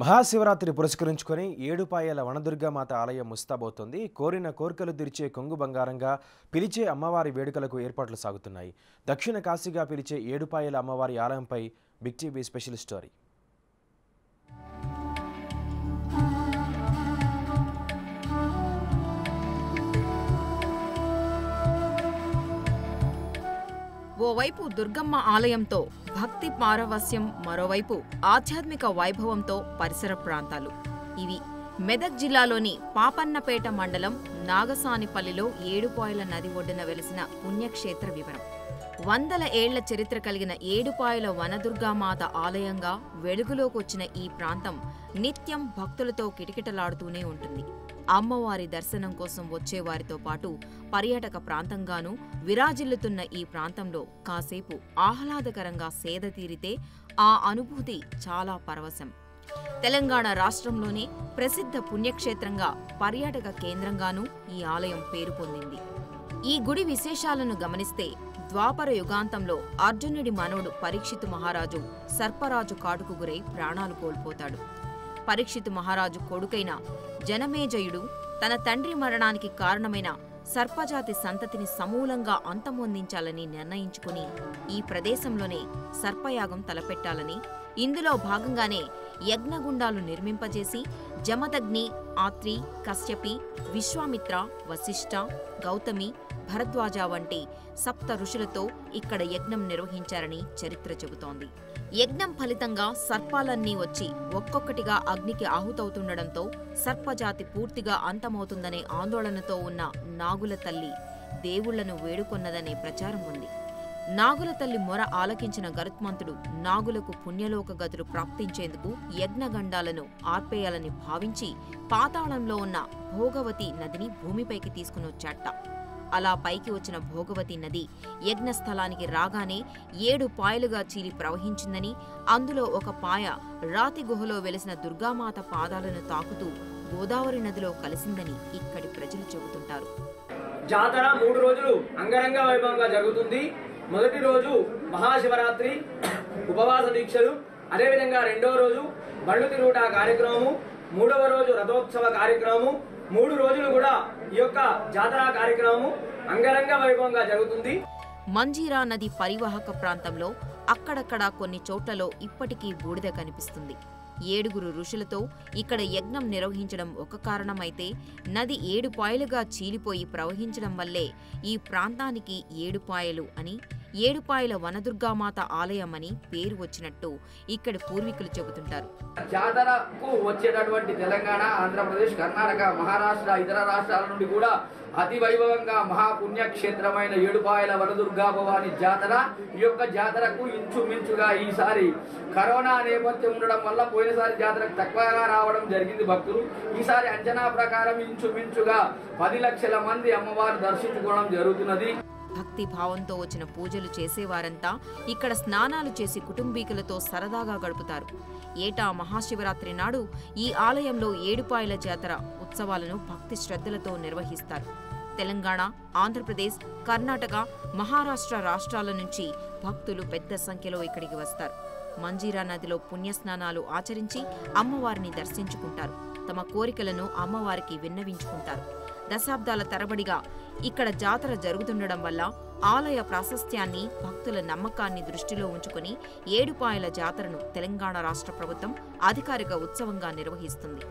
మహాశివరాత్రి పురస్కరించుకొని ఏడుపాయల వనదుర్గామాత ఆలయం ముస్తాబోతోంది కోరిన కోరికలు తీర్చే కొంగు బంగారంగా పిలిచే అమ్మవారి వేడుకలకు ఏర్పాట్లు సాగుతున్నాయి. దక్షిణ కాశీగా పిలిచే ఏడుపాయల అమ్మవారి ఆలయంపై బిగ్ టీవీ స్పెషల్ స్టోరీ. ఓవైపు దుర్గమ్మ ఆలయంతో భక్తి పారవస్యం మరోవైపు ఆధ్యాత్మిక వైభవంతో పరిసర ప్రాంతాలు. ఇవి మెదక్ జిల్లాలోని పాపన్నపేట మండలం నాగసానిపల్లిలో ఏడుపాయల నది ఒడ్డున వెలిసిన పుణ్యక్షేత్ర వివరం. వందల ఏళ్ళ చరిత్ర కలిగిన ఏడుపాయల వనదుర్గామాత ఆలయంగా వెలుగులోకి వచ్చిన ఈ ప్రాంతం నిత్యం భక్తులతో కిటకిటలాడుతూనే ఉంటుంది. అమ్మవారి దర్శనం కోసం వచ్చేవారితో పాటు పర్యాటక ప్రాంతంగానూ విరాజిల్లుతున్న ఈ ప్రాంతంలో కాసేపు ఆహ్లాదకరంగా సేద తీరితే ఆ అనుభూతి చాలా పరవశం. తెలంగాణ రాష్ట్రంలోనే ప్రసిద్ధ పుణ్యక్షేత్రంగా పర్యాటక కేంద్రంగానూ ఈ ఆలయం పేరు పొందింది. ఈ గుడి విశేషాలను గమనిస్తే ద్వాపర యుగాంతంలో అర్జునుడి మనవుడు పరీక్షితు మహారాజు సర్పరాజు కాటుకు గురై ప్రాణాలు కోల్పోతాడు. పరీక్షితు మహారాజు కొడుకైన జనమేజయుడు తన తండ్రి మరణానికి కారణమైన సర్పజాతి సంతతిని సమూలంగా అంతమొందించాలని నిర్ణయించుకుని ఈ ప్రదేశంలోనే సర్పయాగం తలపెట్టాలని ఇందులో భాగంగానే యజ్ఞగుండాలు నిర్మింపజేసి జమదగ్ని ఆత్రి కశ్యపి విశ్వామిత్ర వశిష్ఠ గౌతమి భరద్వాజ వంటి సప్త ఋషులతో ఇక్కడ యజ్ఞం నిర్వహించారని చరిత్ర చెబుతోంది. యజ్ఞం ఫలితంగా సర్పాలన్నీ వచ్చి ఒక్కొక్కటిగా అగ్నికి ఆహుతవుతుండడంతో సర్పజాతి పూర్తిగా అంతమవుతుందనే ఆందోళనతో ఉన్న నాగుల తల్లి దేవుళ్ళను వేడుకొన్నదనే ప్రచారం ఉంది. నాగుల తల్లి మొర ఆలకించిన గరుత్మంతుడు నాగులకు పుణ్యలోక గదులు ప్రాప్తించేందుకు యజ్ఞగండాలను ఆర్పేయాలని భావించి పాతాళంలో ఉన్న భోగవతి నదిని భూమిపైకి తీసుకునొచ్చాట. అలా పైకి వచ్చిన భోగవతి నది యజ్ఞస్థలానికి రాగానే ఏడు పాయలుగా చీలి ప్రవహించిందని అందులో ఒక పాయ రాతి గుహలో వెలిసిన దుర్గామాత పాదాలను తాకుతూ గోదావరి నదిలో కలిసిందని ఇక్కడి ప్రజలు చెబుతుంటారు. జాతర మూడు రోజులు అంగరంగ వైభవంగా జరుగుతుంది. మొదటి రోజు మహాశివరాత్రి ఉపవాస దీక్షలు అదేవిధంగా రెండవ రోజు బండు తిరుగుట కార్యక్రమము మూడవ రోజు రథోత్సవ కార్యక్రమము మూడు రోజులు కూడా ఈ యొక్క జాతర కార్యక్రమము అంగరంగ వైభవంగా జరుగుతుంది. మంజీరా నది పరివాహక ప్రాంతంలో అక్కడక్కడ కొన్ని చోట్లలో ఇప్పటికీ బూడిద కనిపిస్తుంది. ఏడుగురు ఋషులతో ఇక్కడ యజ్ఞం నిర్వహించడం ఒక కారణమైతే నది ఏడుపాయలుగా చీలిపోయి ప్రవహించడం వల్లే ఈ ప్రాంతానికి ఏడుపాయలు అని ఏడుపాయల వనదుర్గామాత ఆలయం అని పేరు వచ్చినట్టు ఇక్కడి పూర్వీకులు చెబుతుంటారు. జాతరకు వచ్చేటటువంటి తెలంగాణ ఆంధ్రప్రదేశ్ కర్ణాటక మహారాష్ట్ర ఇతర రాష్ట్రాల నుండి కూడా అతి వైభవంగా మహాపుణ్యక్షేత్రమైన ఏడుపాయల వనదుర్గా భవాని జాతర ఈ యొక్క జాతరకు ఇంచుమించుగా ఈసారి కరోనా నేపథ్యం ఉండడం వల్ల పోయినసారి జాతరకు తక్కువగా రావడం జరిగింది భక్తులు. ఈసారి అంచనా ప్రకారం ఇంచుమించుగా పది లక్షల మంది అమ్మవారు దర్శించుకోవడం జరుగుతున్నది. భక్తి భావంతో వచ్చిన పూజలు చేసేవారంతా ఇక్కడ స్నానాలు చేసి కుటుంబీకులతో సరదాగా గడుపుతారు. ఏటా మహాశివరాత్రి నాడు ఈ ఆలయంలో ఏడుపాయల జాతర ఉత్సవాలను భక్తి శ్రద్ధలతో నిర్వహిస్తారు. తెలంగాణ ఆంధ్రప్రదేశ్ కర్ణాటక మహారాష్ట్ర రాష్ట్రాల నుంచి భక్తులు పెద్ద సంఖ్యలో ఇక్కడికి వస్తారు. మంజీరా నదిలో పుణ్యస్నానాలు ఆచరించి అమ్మవారిని దర్శించుకుంటారు. తమ కోరికలను అమ్మవారికి విన్నవించుకుంటారు. దశాబ్దాల తరబడిగా ఇక్కడ జాతర జరుగుతుండడం వల్ల ఆలయ ప్రాశస్త్యాన్ని భక్తుల నమ్మకాన్ని దృష్టిలో ఉంచుకుని ఏడుపాయల జాతరను తెలంగాణ రాష్ట్ర ప్రభుత్వం అధికారిక ఉత్సవంగా నిర్వహిస్తుంది.